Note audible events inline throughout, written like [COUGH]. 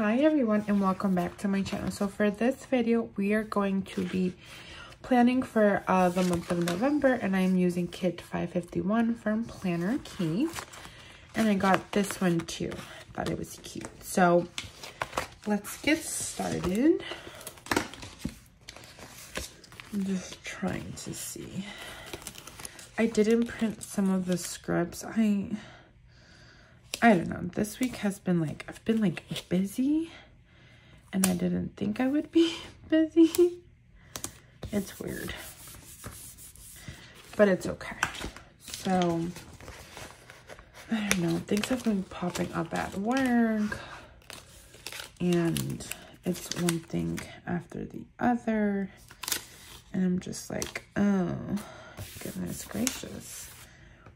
hi everyone and welcome back to my channel. So for this video we are going to be planning for uh, the month of november and i'm using kit 551 from PlannerKate. And i got this one too. Thought it was cute. So let's get started. I'm just trying to see. I didn't print some of the scripts i I don't know. This week has been like, I've been like busy and I didn't think I would be [LAUGHS] busy. It's weird, but it's okay. So, I don't know. Things have been popping up at work and it's one thing after the other. And I'm just like, oh, goodness gracious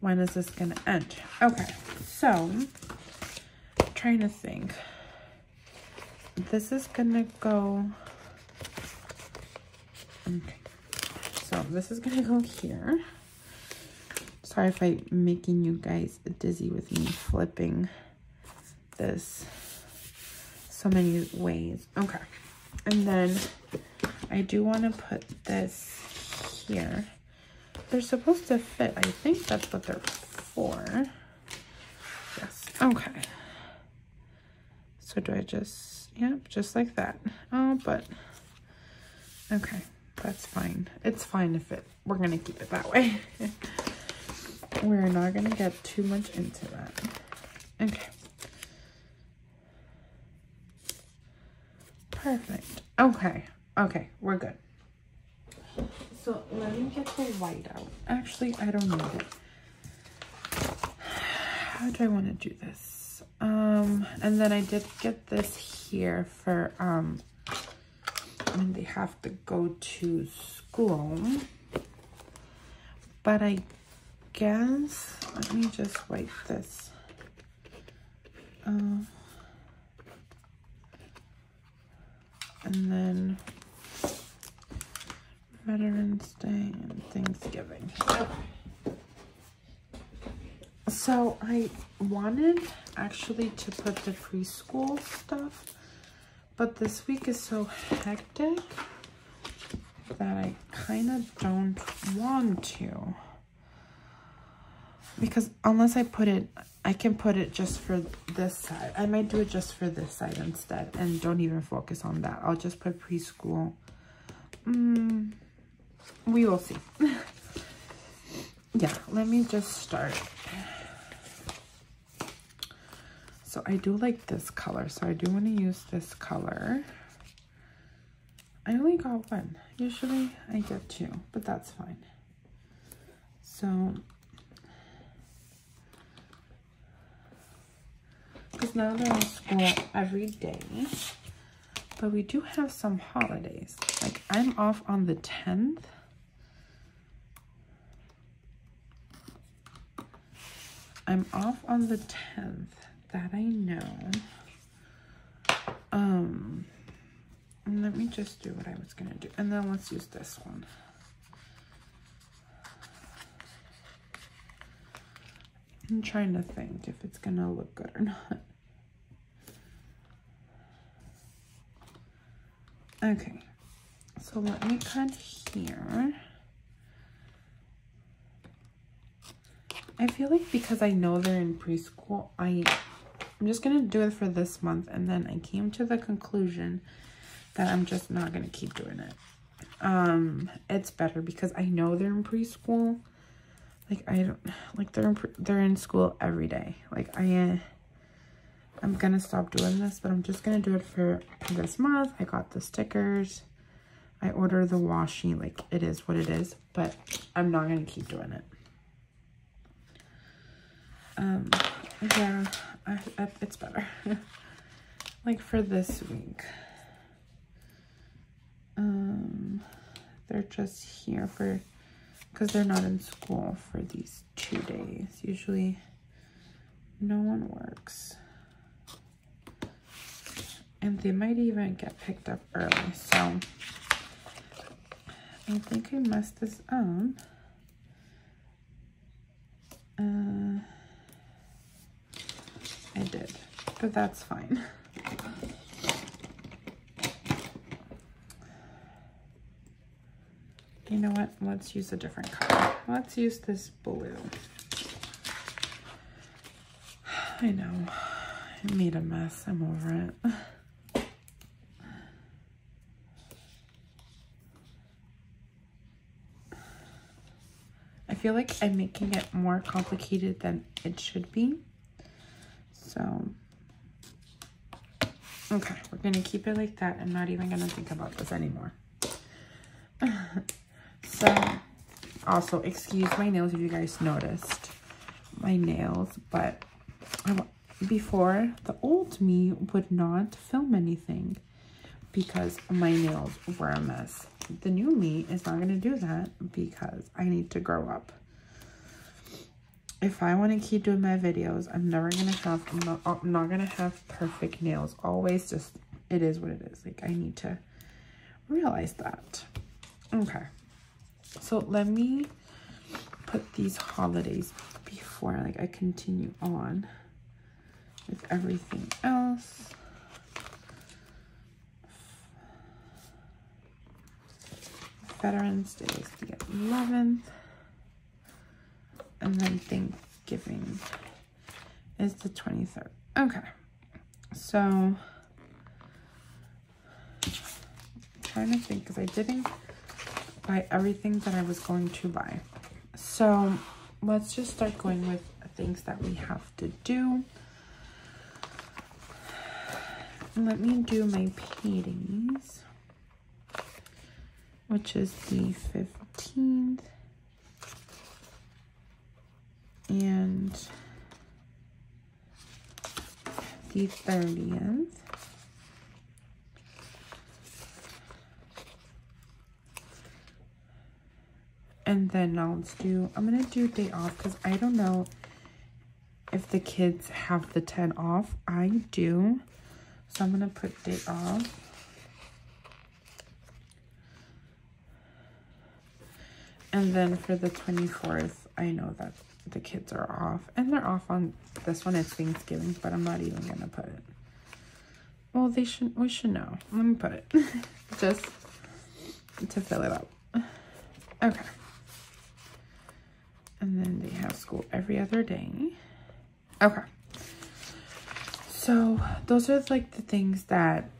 when is this gonna end? Okay, so I'm trying to think. This is gonna go. Okay, so this is gonna go here. Sorry if I'm making you guys dizzy with me flipping this so many ways. Okay, and then I do want to put this here they're supposed to fit. I think that's what they're for. Yes. Okay. So do I just, yep, just like that. Oh, but, okay, that's fine. It's fine if it, we're going to keep it that way. [LAUGHS] we're not going to get too much into that. Okay. Perfect. Okay. Okay, we're good. So let me get the white out. Actually, I don't need it. How do I want to do this? Um, and then I did get this here for um when they have to go to school. But I guess let me just wipe this. Uh, and then Veterans Day and Thanksgiving. So I wanted actually to put the preschool stuff, but this week is so hectic that I kind of don't want to. Because unless I put it, I can put it just for this side. I might do it just for this side instead and don't even focus on that. I'll just put preschool. Mm, we will see. [LAUGHS] yeah, let me just start. So I do like this color, so I do want to use this color. I only got one. Usually I get two, but that's fine. So, because now they're in school every day, but we do have some holidays. Like I'm off on the 10th I'm off on the 10th. That I know. Um, let me just do what I was going to do. And then let's use this one. I'm trying to think if it's going to look good or not. Okay, so let me cut here. I feel like because I know they're in preschool, I, I'm just going to do it for this month. And then I came to the conclusion that I'm just not going to keep doing it. Um, It's better because I know they're in preschool. Like, I don't, like, they're in, they're in school every day. Like, I, uh, I'm going to stop doing this, but I'm just going to do it for this month. I got the stickers. I ordered the washi. Like, it is what it is, but I'm not going to keep doing it um yeah I, I, it's better. [LAUGHS] Like for this week. Um they're just here for because they're not in school for these two days. Usually no one works. And they might even get picked up early so I think I messed this up. Uh I did, but that's fine. You know what? Let's use a different color. Let's use this blue. I know. I made a mess. I'm over it. I feel like I'm making it more complicated than it should be. So, okay, we're going to keep it like that. I'm not even going to think about this anymore. [LAUGHS] so, also, excuse my nails if you guys noticed my nails, but before, the old me would not film anything because my nails were a mess. The new me is not going to do that because I need to grow up. If I want to keep doing my videos, I'm never going to have, I'm not, I'm not going to have perfect nails. Always just, it is what it is. Like, I need to realize that. Okay. So, let me put these holidays before, like, I continue on with everything else. Veterans Day is the 11th. And then Thanksgiving is the 23rd. Okay. So, I'm trying to think because I didn't buy everything that I was going to buy. So, let's just start going with things that we have to do. Let me do my paintings which is the 15th and the 30th. And then now let's do, I'm going to do day off because I don't know if the kids have the 10 off. I do. So I'm going to put day off. And then for the 24th, I know that the kids are off. And they're off on this one. It's Thanksgiving, but I'm not even going to put it. Well, they should, we should know. Let me put it. [LAUGHS] Just to fill it up. Okay. And then they have school every other day. Okay. So those are like the things that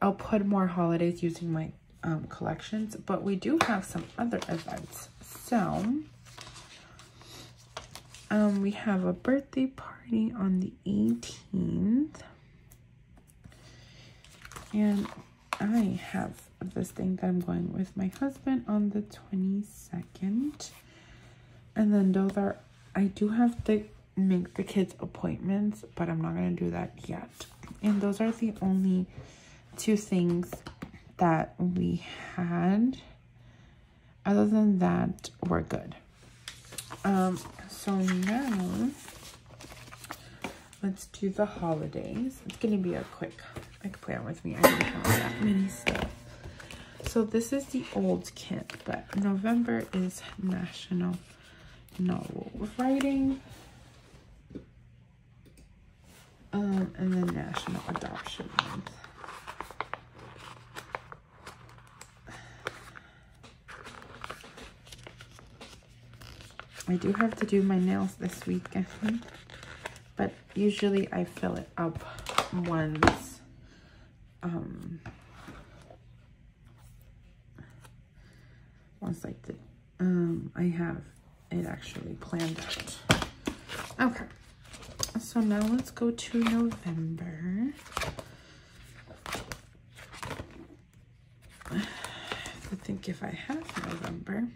I'll put more holidays using my um, collections, but we do have some other events. So, um, we have a birthday party on the 18th. And I have this thing that I'm going with my husband on the 22nd. And then those are, I do have to make the kids appointments, but I'm not going to do that yet. And those are the only two things that we had. Other than that, we're good. Um, so now let's do the holidays. It's gonna be a quick, like plan with me. I don't have that many stuff. So this is the old kit, but November is National Novel Writing. Um, and then National Adoption Month. I do have to do my nails this weekend, but usually I fill it up once um once I did um I have it actually planned out. Okay. So now let's go to November. [SIGHS] I think if I have November.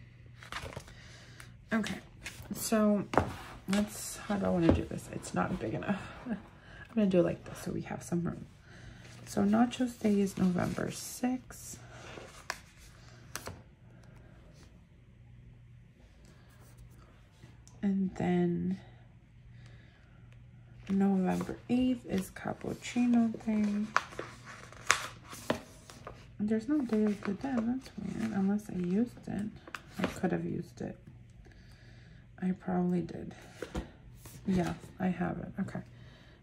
Okay. So let's, how do I want to do this? It's not big enough. [LAUGHS] I'm going to do it like this so we have some room. So Nachos Day is November 6th. And then November 8th is Cappuccino Day. There's no day of the dead, that's weird, unless I used it. I could have used it. I probably did. Yeah, I have it. Okay.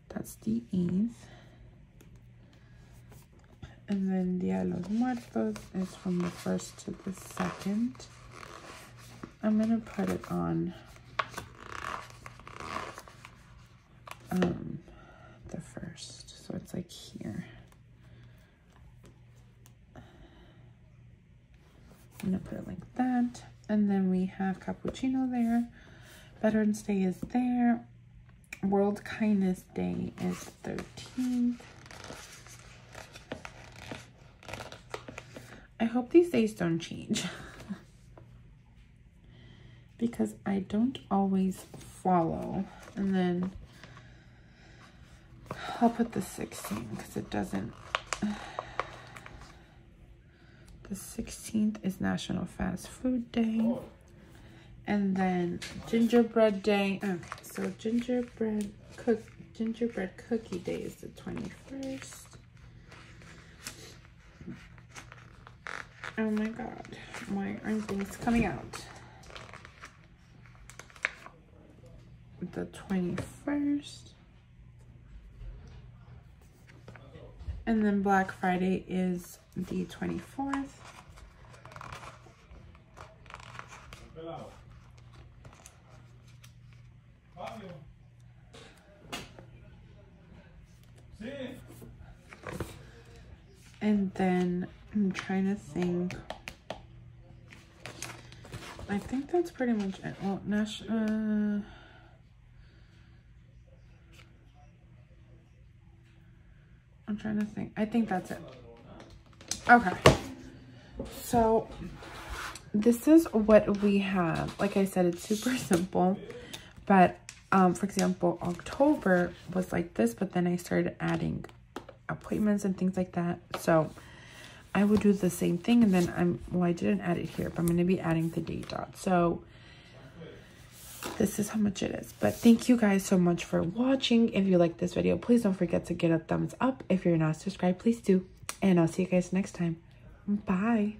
That's the Eve. And then Dia de los Muertos is from the 1st to the 2nd. I'm going to put it on um, the first. So it's like here. I'm going to put it like that. And then we have cappuccino there. Veterans Day is there. World Kindness Day is 13th. I hope these days don't change. [LAUGHS] because I don't always follow. And then I'll put the 16th because it doesn't. [SIGHS] The 16th is National Fast Food Day. And then gingerbread day. Okay, so gingerbread cook gingerbread cookie day is the 21st. Oh my god, why aren't things coming out? The 21st. And then Black Friday is the 24th. And then I'm trying to think. I think that's pretty much it. Well, Nash, uh, I'm trying to think. I think that's it. Okay. So this is what we have. Like I said, it's super [LAUGHS] simple. But um, for example, October was like this, but then I started adding appointments and things like that. So I would do the same thing and then I'm, well, I didn't add it here, but I'm going to be adding the date dot. So this is how much it is. But thank you guys so much for watching. If you like this video, please don't forget to get a thumbs up. If you're not subscribed, please do. And I'll see you guys next time. Bye.